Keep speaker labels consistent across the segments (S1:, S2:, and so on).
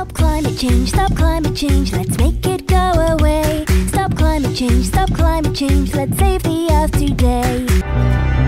S1: Stop climate change, stop climate change, let's make it go away. Stop climate change, stop climate change, let's save the earth today.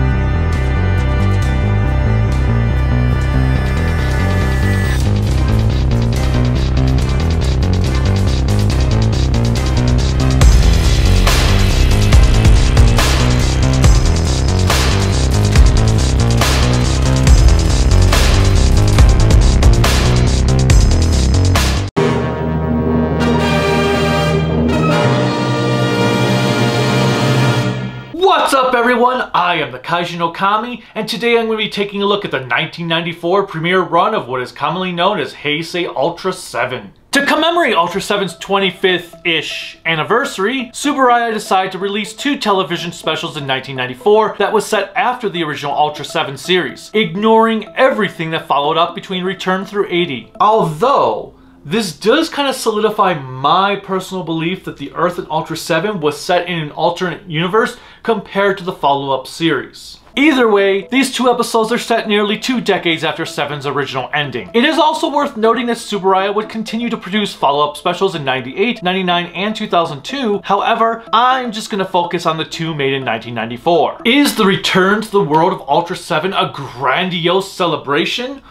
S2: Am the Kaiju no Kami, and today I'm going to be taking a look at the 1994 premiere run of what is commonly known as Heisei Ultra 7. To commemorate Ultra 7's 25th-ish anniversary, Tsuburaya decided to release two television specials in 1994 that was set after the original Ultra 7 series, ignoring everything that followed up between Return through 80. Although, this does kind of solidify my personal belief that the Earth in Ultra 7 was set in an alternate universe compared to the follow-up series. Either way, these two episodes are set nearly two decades after 7's original ending. It is also worth noting that Tsuburaya would continue to produce follow-up specials in 98, 99, and 2002, however, I'm just gonna focus on the two made in 1994. Is the return to the world of Ultra 7 a grandiose celebration?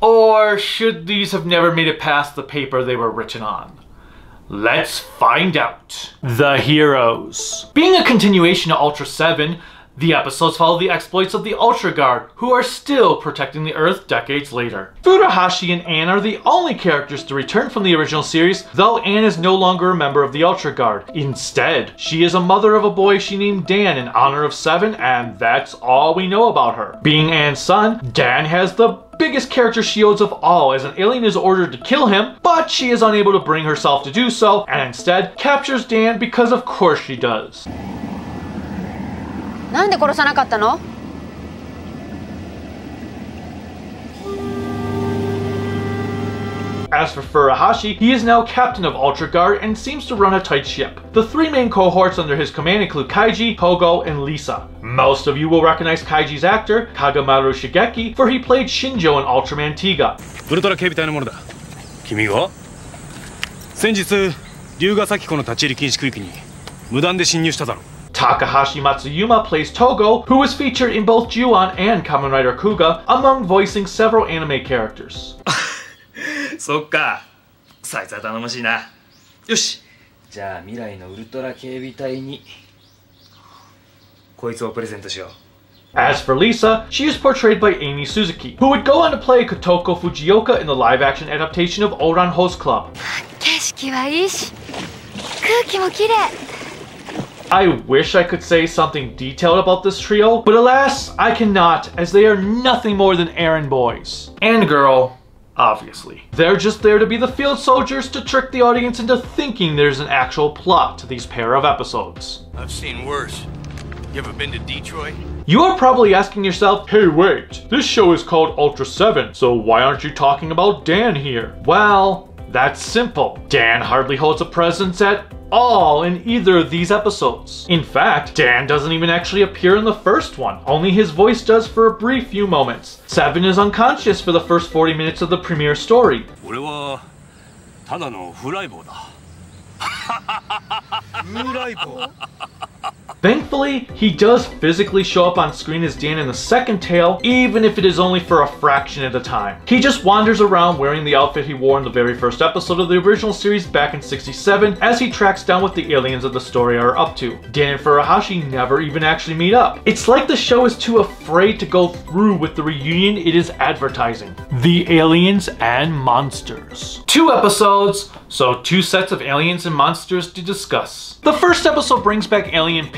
S2: Or should these have never made it past the paper they were written on? Let's find out. The Heroes. Being a continuation of Ultra 7, the episodes follow the exploits of the Ultra Guard, who are still protecting the Earth decades later. Furuhashi and Anne are the only characters to return from the original series, though Anne is no longer a member of the Ultra Guard. Instead, she is a mother of a boy she named Dan in honor of Seven, and that's all we know about her. Being Anne's son, Dan has the biggest character shields of all as an alien is ordered to kill him, but she is unable to bring herself to do so, and instead captures Dan because of course she does.
S3: なんで殺さなかったの
S2: As for Furuhashi, he is now captain of Ultra Guard and seems to run a tight ship. The three main cohorts under his command include Kaiji, Togo, and Lisa. Most of you will recognize Kaiji's actor, Kagemaru Shigeki, for he played Shinjo in Ultraman Tiga.
S4: ウルトラ警備隊の者だ君が先日龍ヶ崎湖の立ち入り禁止区域に無断で侵入しただろう
S2: Takahashi Matsuyama plays Togo, who was featured in both Ju-on and Kamen Rider Kuuga, among voicing several anime characters.
S5: そっか。そいつは頼もしいな。よし。じゃあ未来のウルトラ警備隊にこいつをプレゼントしよう。
S2: As for Lisa, she is portrayed by Amy Suzuki, who would go on to play Kotoko Fujioka in the live-action adaptation of Ouran Host Club. I wish I could say something detailed about this trio, but alas, I cannot, as they are nothing more than errand boys. And girl, obviously. They're just there to be the field soldiers to trick the audience into thinking there's an actual plot to these pair of episodes.
S6: I've seen worse. You ever been to Detroit?
S2: You are probably asking yourself, hey wait, this show is called Ultra 7, so why aren't you talking about Dan here? Well, that's simple. Dan hardly holds a presence at all in either of these episodes. In fact, Dan doesn't even actually appear in the first one, only his voice does for a brief few moments. Seven is unconscious for the first 40 minutes of the premiere story.
S4: 俺はただのフライボーだフライボー
S2: Thankfully, he does physically show up on screen as Dan in the second tale, even if it is only for a fraction of the time. He just wanders around wearing the outfit he wore in the very first episode of the original series back in 67 as he tracks down what the aliens of the story are up to. Dan and Furuhashi never even actually meet up. It's like the show is too afraid to go through with the reunion it is advertising. The Aliens and Monsters. Two episodes, so two sets of aliens and monsters to discuss. The first episode brings back Alien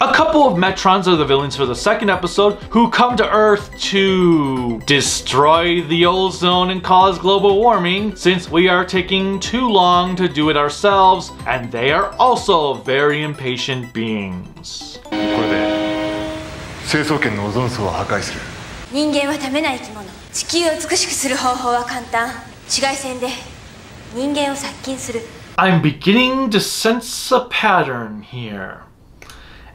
S2: A couple of Metrons are the villains for the second episode who come to Earth to destroy the ozone and cause global warming since we are taking too long to do it ourselves, and they are also very impatient beings.
S7: これで成層圏のオゾン層を破壊する
S8: 人間は食べない生き物地球を美しくする方法は簡単紫外線で人間を殺菌する
S2: I'm beginning to sense a pattern here.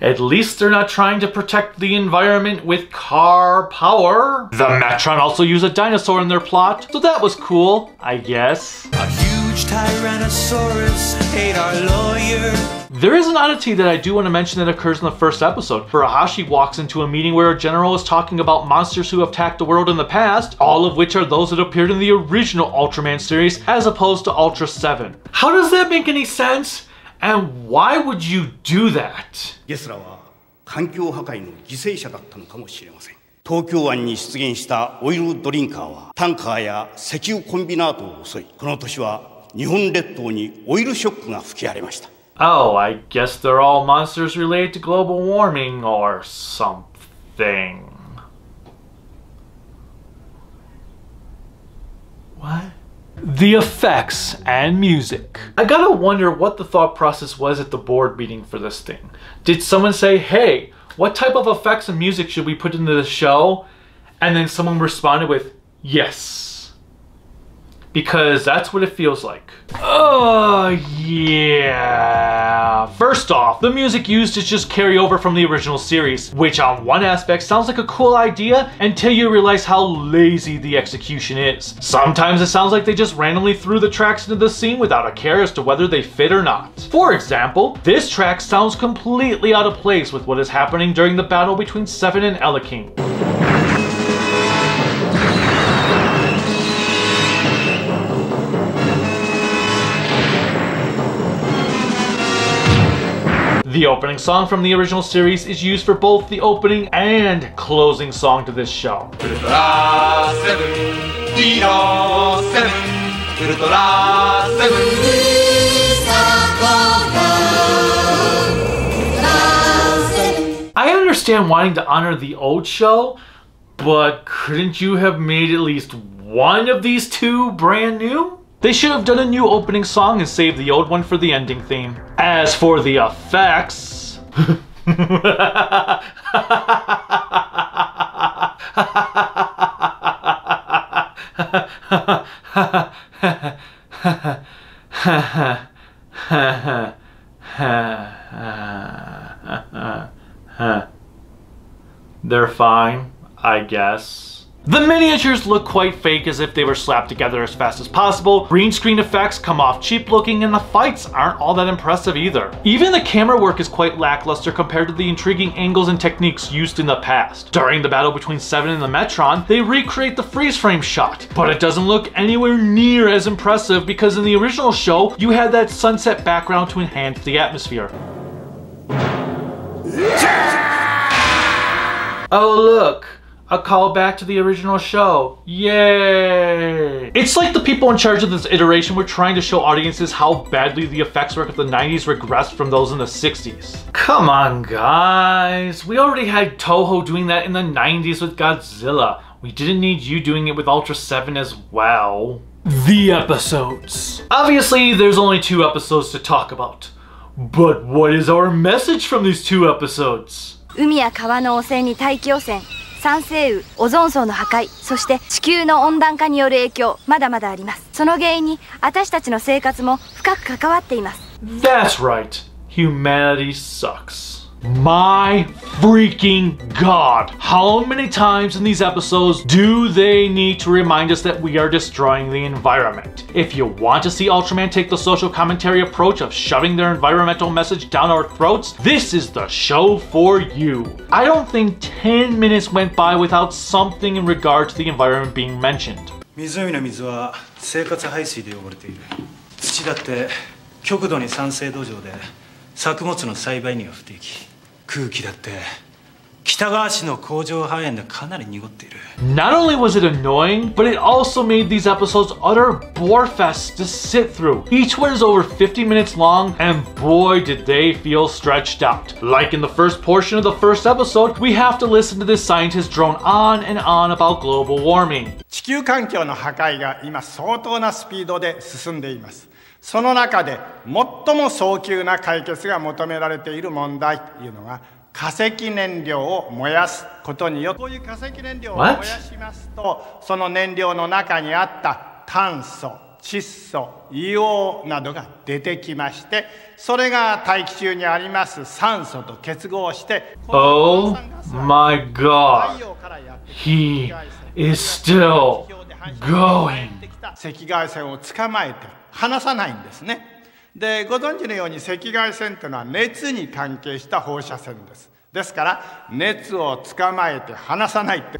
S2: At least they're not trying to protect the environment with car power. The Metron also use a dinosaur in their plot, so that was cool, I guess.
S9: A huge Tyrannosaurus ate our lawyer.
S2: There is an oddity that I do want to mention that occurs in the first episode. Furuhashi walks into a meeting where a general is talking about monsters who have attacked the world in the past, all of which are those that appeared in the original Ultraman series as opposed to Ultra 7. How does that make any sense? And why would you do that?
S10: ゲスラは環境破壊の犠牲者だったのかもしれません東京湾に出現したオイルドリンカーはタンカーや石油コンビナートを襲いこの年は日本列島にオイルショックが吹き荒れました
S2: Oh, I guess they're all monsters related to global warming or something. What? The effects and music. I gotta wonder what the thought process was at the board meeting for this thing. Did someone say, hey, what type of effects and music should we put into the show? And then someone responded with, yes because that's what it feels like. Oh, yeah. First off, the music used is just carryover from the original series, which on one aspect sounds like a cool idea until you realize how lazy the execution is. Sometimes it sounds like they just randomly threw the tracks into the scene without a care as to whether they fit or not. For example, this track sounds completely out of place with what is happening during the battle between Seven and King. The opening song from the original series is used for both the opening and closing song to this show.
S9: Ultra 7 Dino 7 Ultra 7
S2: I understand wanting to honor the old show, but couldn't you have made at least one of these two brand new? They should have done a new opening song and saved the old one for the ending theme. As for the effects. They're fine, I guess. The miniatures look quite fake as if they were slapped together as fast as possible, green screen effects come off cheap looking, and the fights aren't all that impressive either. Even the camera work is quite lackluster compared to the intriguing angles and techniques used in the past. During the battle between Seven and the Metron, they recreate the freeze frame shot, but it doesn't look anywhere near as impressive because in the original show, you had that sunset background to enhance the atmosphere. Oh look, a callback to the original show. Yay! It's like the people in charge of this iteration were trying to show audiences how badly the effects work of the 90s regressed from those in the 60s. Come on, guys. We already had Toho doing that in the 90s with Godzilla. We didn't need you doing it with Ultra 7 as well. The episodes. Obviously, there's only two episodes to talk about. But what is our message from these two episodes?
S3: 海や川の汚染に大気汚染 酸性雨オゾン層の破壊そして地球の温暖化による影響まだまだありますその原因に私たちの生活も深く関わっています
S2: That's right. Humanity sucks. My freaking god. How many times in these episodes do they need to remind us that we are destroying the environment? If you want to see Ultraman take the social commentary approach of shoving their environmental message down our throats, this is the show for you. I don't think 10 minutes went by without something in regard to the environment being mentioned.
S11: 湖の水は生活排水で汚れている土だって極度に酸性土壌で作物の栽培には不適 空気だって 北川市の工場肺炎でかなり濁っている
S2: Not only was it annoying, but it also made these episodes utter bore fests to sit through. Each one is over 50 minutes long, and boy did they feel stretched out. Like in the first portion of the first episode, we have to listen to this scientist drone on and on about global warming.
S12: 地球環境の破壊が今相当なスピードで進んでいます その中で最も早急な解決が求められている問題というのが化石燃料を燃やすことによってこういう化石燃料を燃やしますとその燃料の中にあった炭素窒素硫黄などが出てきましてそれが大気中にあります酸素と結合して
S2: Oh my god. He is still going.
S12: 赤外線を捕まえて離さないんですねでご存知のように赤外線というのは熱に関係した放射線ですですから熱を捕まえて離さないって?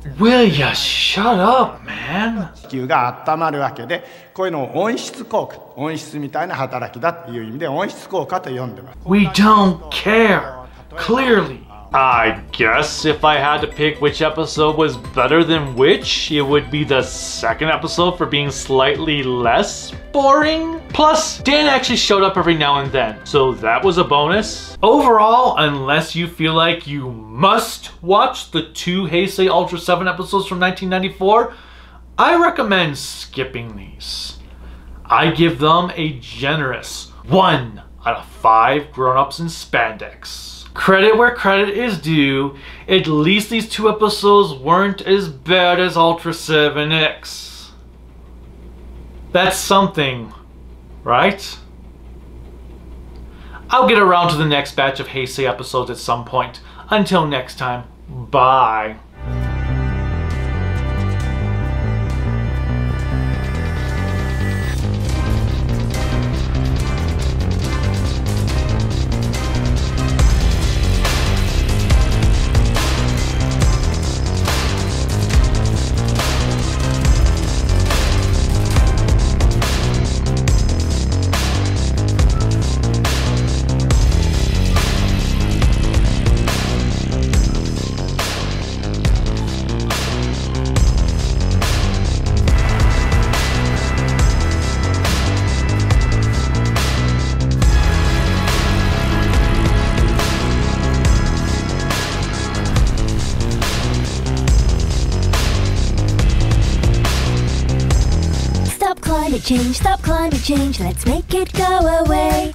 S12: 地球が温まるわけでこういうのを温室効果温室みたいな働きだという意味で温室効果と呼んでます
S2: We don't care. Clearly. I guess if I had to pick which episode was better than which, it would be the second episode for being slightly less boring. Plus, Dan actually showed up every now and then, so that was a bonus. Overall, unless you feel like you must watch the two Heisei Ultra 7 episodes from 1994, I recommend skipping these. I give them a generous 1 out of 5 grown-ups in spandex. Credit where credit is due, at least these two episodes weren't as bad as Ultra 7X. That's something, right? I'll get around to the next batch of Heisei episodes at some point. Until next time, bye.
S1: Change, stop climate change, let's make it go away.